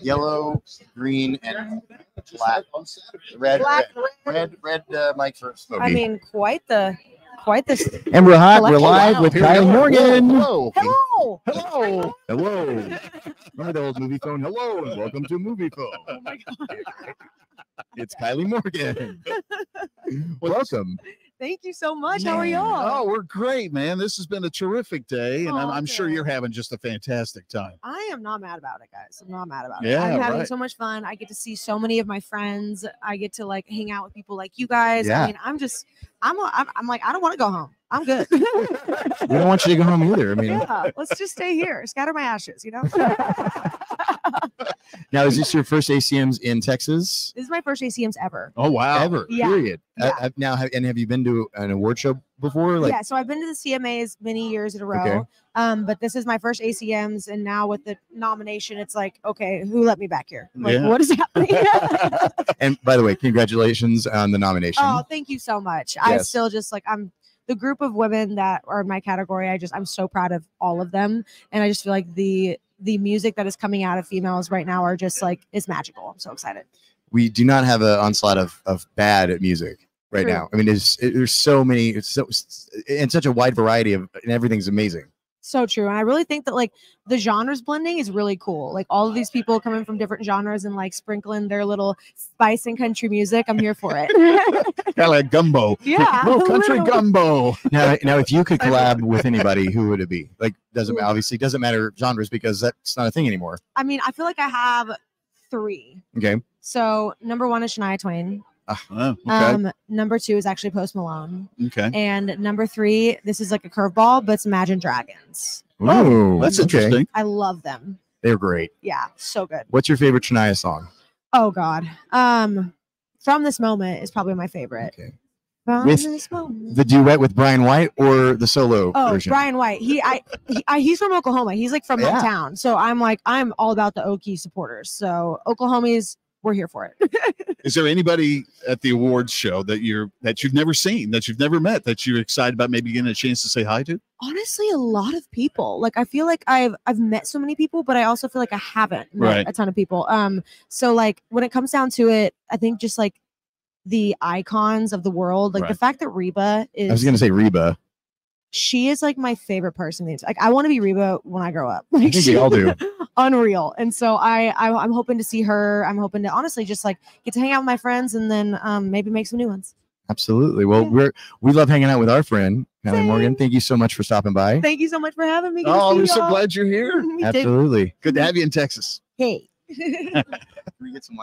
yellow, green, and black. Red, Black, red, red, red uh, mic first. I mean, quite the, quite the. And we're hot. We're Collection. live with Here Kyle. Morgan. Hello. Hello. Hello. Hello. Remember the old Moviefone? Hello and welcome to Moviefone. Oh my god. It's Kylie Morgan. welcome. Thank you so much. How are y'all? Oh, we're great, man. This has been a terrific day, and I'm, Oh, I'm sure you're having just a fantastic time. I am not mad about it, guys. I'm not mad about it. Yeah, I'm having right. so much fun. I get to see so many of my friends. I get to like hang out with people like you guys. Yeah. I mean, I'm just, I'm, I'm, I'm like, I don't want to go home. I'm good. We don't want you to go home either. I mean, yeah, let's just stay here, scatter my ashes. You know, now is this your first ACMs in Texas? this is my first ACMs ever. Oh wow! Ever? Yeah. Period. Yeah. uh, now, have, and have you been to an award show before? Like, yeah, so I've been to the CMAs many years in a row. Okay. Um, but this is my first ACMs, and now with the nomination, it's like, okay, who let me back here? Like, Yeah. what is happening? and by the way, congratulations on the nomination. oh, thank you so much. I still just like I'm the group of women that are in my category. I just I'm so proud of all of them, and I just feel like the the music that is coming out of females right now are just like is magical. I'm so excited. we do not have an onslaught of, of bad music right True. now. I mean, there's there's so many, it's so and such a wide variety of, and everything's amazing. So true. And I really think that like the genres blending is really cool. Like all of these people coming from different genres and like sprinkling their little spice and country music. I'm here for it. Kind of like gumbo. yeah. No country literally. gumbo. Now, now, if you could collab with anybody, who would it be? Like, doesn't obviously doesn't matter genres because that's not a thing anymore. I mean, I feel like I have three. Okay, So number one is Shania Twain. Oh, okay. Um, number two is actually Post Malone. okay. And number three, this is like a curveball, but it's Imagine Dragons. Ooh, That's okay. interesting. I love them. They're great. Yeah, so good. What's your favorite Shania song? Oh God. Um, from this moment is probably my favorite. Okay, From With the duet with Bryan White or the solo Oh, version? Bryan White. He, I, he, I, he's from Oklahoma. He's like from Yeah. my town. So I'm like, I'm all about the Okie supporters. So Oklahomies, we're here for it. Is there anybody at the awards show that you're that you've never seen, that you've never met, that you're excited about maybe getting a chance to say hi to? Honestly, a lot of people. Like I feel like I've I've met so many people, but I also feel like I haven't met Right. a ton of people. Um, so like when it comes down to it, I think just like the icons of the world, like the fact that Reba is I was gonna say Reba. she is like my favorite person. Like I want to be Reba when I grow up. Like think we all do. Unreal. And so I, I I'm hoping to see her. I'm hoping to honestly just like get to hang out with my friends and then um maybe make some new ones. Absolutely. Well, Yeah. we're we love hanging out with our friend Kylie Morgan. Thank you so much for stopping by. Thank you so much for having me. Good Oh, we're so y'all. glad you're here. Me too. Absolutely. Good to have you in Texas. Hey. we get some